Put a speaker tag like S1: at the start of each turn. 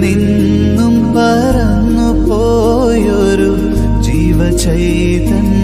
S1: നിന്നും പറന്നു പോയൊരു ജീവചൈതന്യ